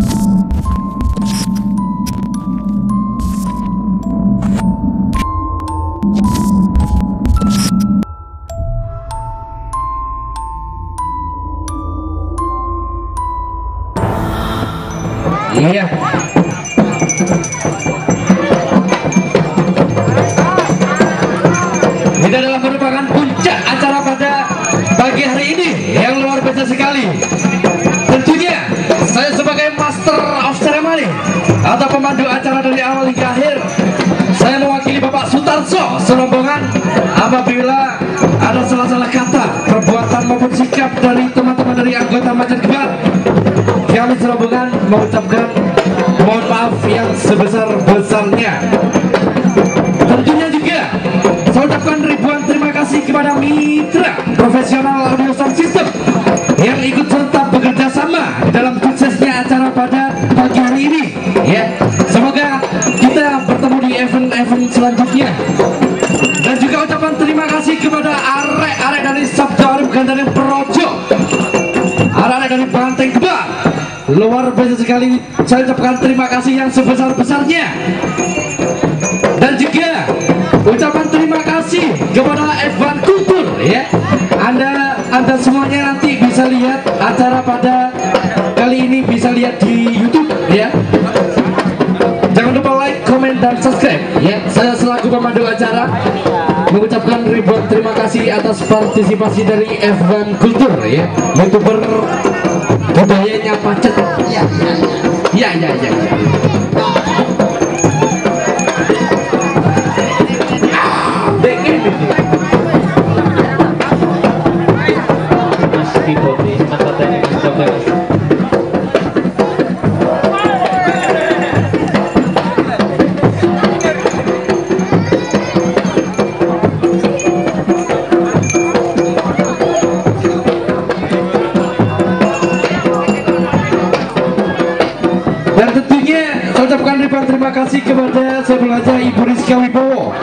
you. Serombongan apabila ada salah-salah kata, perbuatan maupun sikap dari teman-teman dari anggota Majen Kembar kami serombongan mengucapkan mohon maaf yang sebesar-besarnya. Tentunya juga saya ucapkan ribuan terima kasih kepada mitra profesional audio sound system yang ikut serta bekerja sama dalam suksesnya acara pada pagi hari ini. Ya semoga kita bertemu di event-event selanjutnya kepada arek-arek dari Sabda Arif Gandaring Projo. Arek-arek dari Banteng Kebak luar biasa sekali saya ucapkan terima kasih yang sebesar-besarnya. Dan juga ucapan terima kasih kepada Evan Kultur ya. Anda anda semuanya nanti bisa lihat acara pada kali ini bisa lihat di YouTube ya. Jangan lupa like comment dan subscribe ya. Saya selaku pemandu acara ribuan terima kasih atas partisipasi dari Evan Kultur ya. Youtuber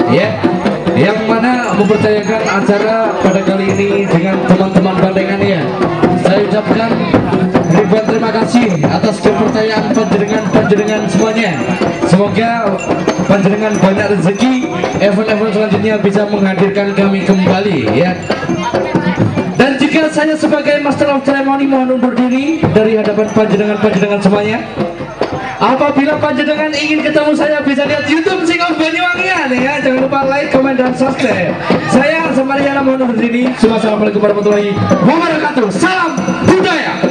ya yang mana mempercayakan acara pada kali ini dengan teman-teman bandengannya. Saya ucapkan ribuan terima kasih atas kepercayaan panjenengan-panjenengan semuanya. Semoga panjenengan banyak rezeki, event-event selanjutnya bisa menghadirkan kami kembali ya. Dan jika saya sebagai Master of Ceremony mohon undur diri dari hadapan panjenengan-panjenengan semuanya. Apabila panjenengan ingin ketemu saya bisa lihat YouTube Sing of Banyuwangian ya. Jangan lupa like, comment dan subscribe. Saya Samariana mohon undur diri. Wassalamualaikum warahmatullahi wabarakatuh. Salam budaya.